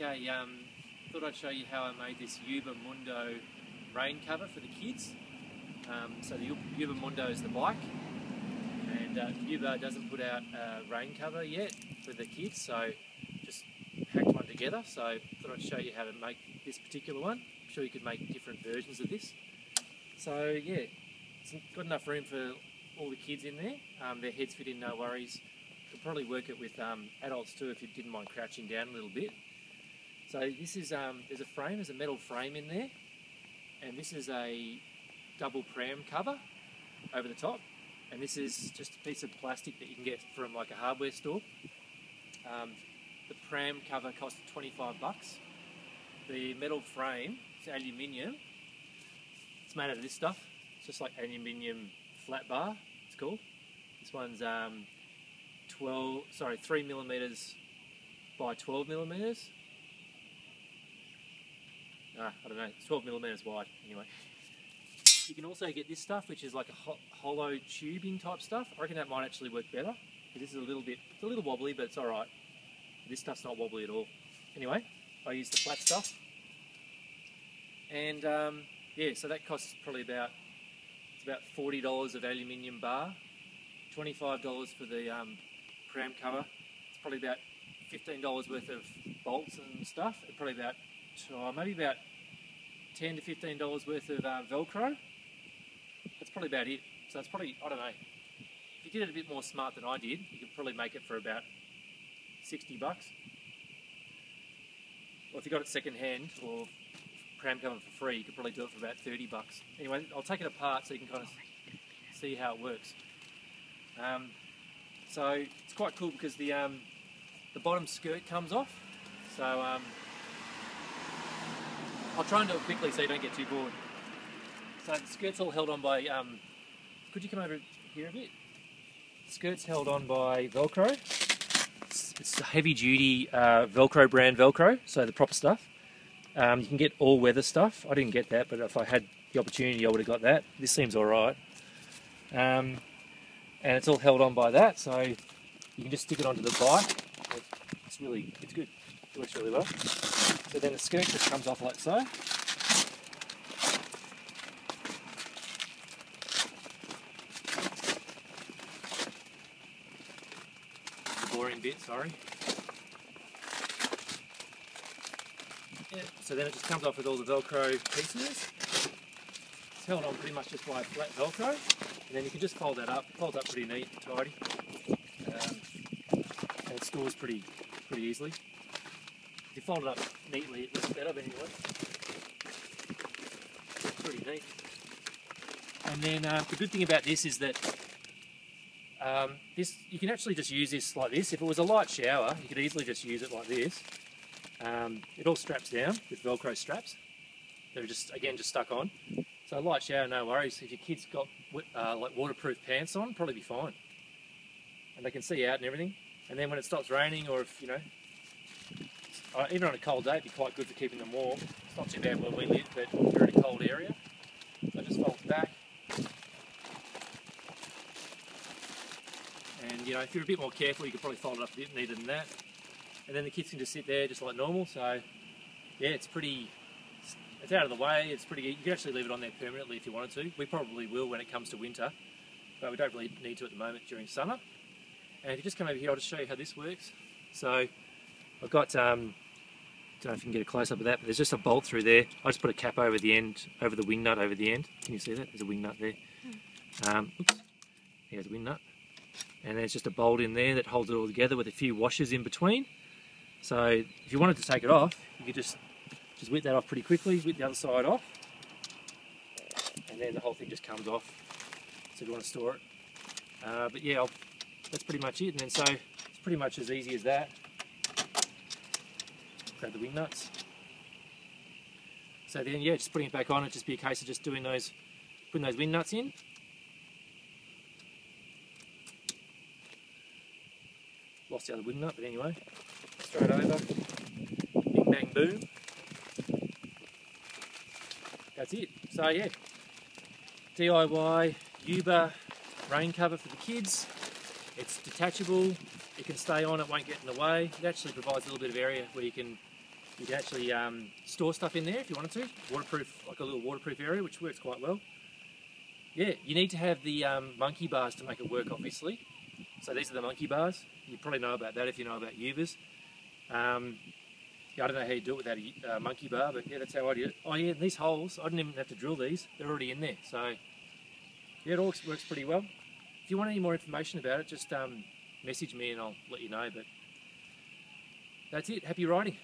a, um, thought I'd show you how I made this Yuba Mundo rain cover for the kids. Um, so the Yuba Mundo is the bike, and uh, Yuba doesn't put out a rain cover yet for the kids, so just hacked one together. So I thought I'd show you how to make this particular one. I'm sure you could make different versions of this. So yeah, it's got enough room for all the kids in there. Um, their heads fit in, no worries. Could probably work it with um, adults too if you didn't mind crouching down a little bit. So this is um, there's a frame, there's a metal frame in there, and this is a double pram cover over the top, and this is just a piece of plastic that you can get from like a hardware store. Um, the pram cover costs 25 bucks. The metal frame, it's aluminium. It's made out of this stuff. It's just like aluminium flat bar. It's cool. This one's um, 12, sorry, three millimeters by 12 millimeters. Ah, I don't know, it's 12 millimeters wide anyway. You can also get this stuff, which is like a ho hollow tubing type stuff. I reckon that might actually work better. This is a little bit, it's a little wobbly, but it's all right. This stuff's not wobbly at all. Anyway, I use the flat stuff. And um, yeah, so that costs probably about, it's about $40 of aluminium bar, $25 for the um, pram cover. It's probably about $15 worth of bolts and stuff, probably about, oh, maybe about 10 to $15 worth of uh, Velcro. That's probably about it. So it's probably, I don't know, if you did it a bit more smart than I did, you could probably make it for about 60 bucks. Or if you got it second hand or pram cover for free, you could probably do it for about 30 bucks. Anyway, I'll take it apart so you can kind of see how it works. Um, so it's quite cool because the um, the bottom skirt comes off. So um, I'll try and do it quickly so you don't get too bored. So the skirt's all held on by. Um, could you come over here a bit? The skirt's held on by Velcro. It's, it's heavy duty uh, Velcro brand Velcro, so the proper stuff. Um, you can get all weather stuff. I didn't get that, but if I had the opportunity, I would have got that. This seems alright. Um, and it's all held on by that, so you can just stick it onto the bike. It's really, it's good. It works really well. So then the skirt just comes off like so. The boring bit, sorry. Yeah, so then it just comes off with all the Velcro pieces. It's held on pretty much just by a flat Velcro. And then you can just fold that up. It folds up pretty neat, and tidy. Um, and it stores pretty pretty easily. You fold it up neatly, it looks better, anyway. It's pretty neat. And then uh, the good thing about this is that um, this you can actually just use this like this. If it was a light shower, you could easily just use it like this. Um, it all straps down with Velcro straps. They're just again just stuck on. So light shower, no worries. If your kids got uh, like waterproof pants on, probably be fine. And they can see out and everything. And then when it stops raining, or if you know, uh, even on a cold day, it'd be quite good for keeping them warm. It's not too bad where we live, but we're in a cold area. So it just folds back. And you know, if you're a bit more careful, you could probably fold it up a bit neater than that. And then the kids can just sit there just like normal. So yeah, it's pretty it's out of the way. It's pretty. You can actually leave it on there permanently if you wanted to. We probably will when it comes to winter, but we don't really need to at the moment during summer. And if you just come over here, I'll just show you how this works. So I've got. Um, don't know if you can get a close up of that, but there's just a bolt through there. I just put a cap over the end, over the wing nut over the end. Can you see that? There's a wing nut there. Um, oops. Here's a wing nut. And there's just a bolt in there that holds it all together with a few washers in between. So if you wanted to take it off, you could just just whip that off pretty quickly, whip the other side off, and then the whole thing just comes off. So if you want to store it. Uh, but yeah, I'll, that's pretty much it. And then so it's pretty much as easy as that. Grab the wing nuts. So then yeah, just putting it back on, it'd just be a case of just doing those, putting those wing nuts in. Lost the other wing nut, but anyway, straight over, bing bang boom that's it. So yeah, DIY Yuba rain cover for the kids. It's detachable. It can stay on. It won't get in the way. It actually provides a little bit of area where you can You can actually um, store stuff in there if you wanted to. Waterproof, like a little waterproof area, which works quite well. Yeah, you need to have the um, monkey bars to make it work, obviously. So these are the monkey bars. You probably know about that if you know about Yubas. Um, yeah, I don't know how you do it without a uh, monkey bar, but yeah, that's how I do it. Oh yeah, these holes, I didn't even have to drill these. They're already in there. So yeah, it all works pretty well. If you want any more information about it, just um, message me and I'll let you know. But that's it. Happy riding.